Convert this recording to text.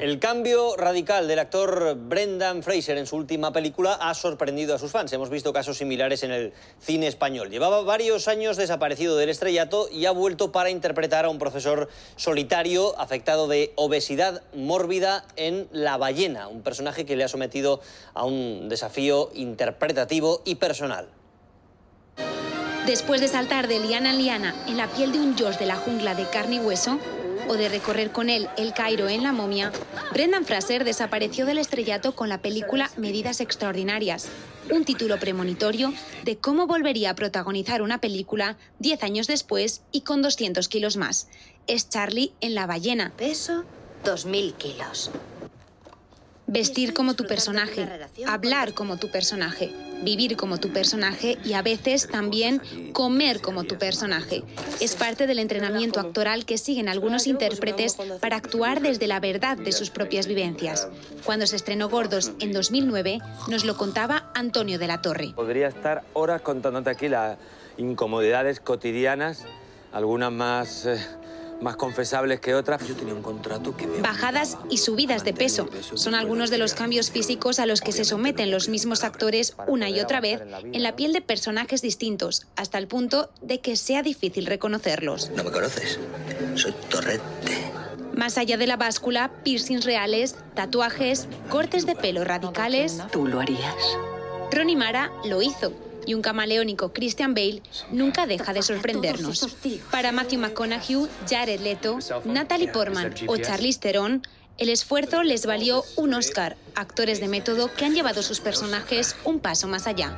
El cambio radical del actor Brendan Fraser en su última película ha sorprendido a sus fans. Hemos visto casos similares en el cine español. Llevaba varios años desaparecido del estrellato y ha vuelto para interpretar a un profesor solitario afectado de obesidad mórbida en La ballena, un personaje que le ha sometido a un desafío interpretativo y personal. Después de saltar de liana en liana en la piel de un George de la jungla de carne y hueso, o de recorrer con él el Cairo en la momia, Brendan Fraser desapareció del estrellato con la película Medidas Extraordinarias, un título premonitorio de cómo volvería a protagonizar una película 10 años después y con 200 kilos más. Es Charlie en La ballena. Peso, 2.000 kilos. Vestir como tu personaje, hablar como tu personaje, vivir como tu personaje y a veces también comer como tu personaje. Es parte del entrenamiento actoral que siguen algunos intérpretes para actuar desde la verdad de sus propias vivencias. Cuando se estrenó Gordos en 2009, nos lo contaba Antonio de la Torre. Podría estar horas contándote aquí las incomodidades cotidianas, algunas más... Eh, más confesables que otras. Yo tenía un contrato que Bajadas y subidas de peso son algunos de los cambios físicos a los que se someten los mismos actores una y otra vez en la piel de personajes distintos, hasta el punto de que sea difícil reconocerlos. No me conoces. Soy Torrente. Más allá de la báscula, piercings reales, tatuajes, cortes de pelo radicales. ¿Tú lo harías? Ronnie Mara lo hizo y un camaleónico Christian Bale nunca deja de sorprendernos. Para Matthew McConaughey, Jared Leto, Natalie Portman o Charlize Theron, el esfuerzo les valió un Oscar, actores de método que han llevado sus personajes un paso más allá.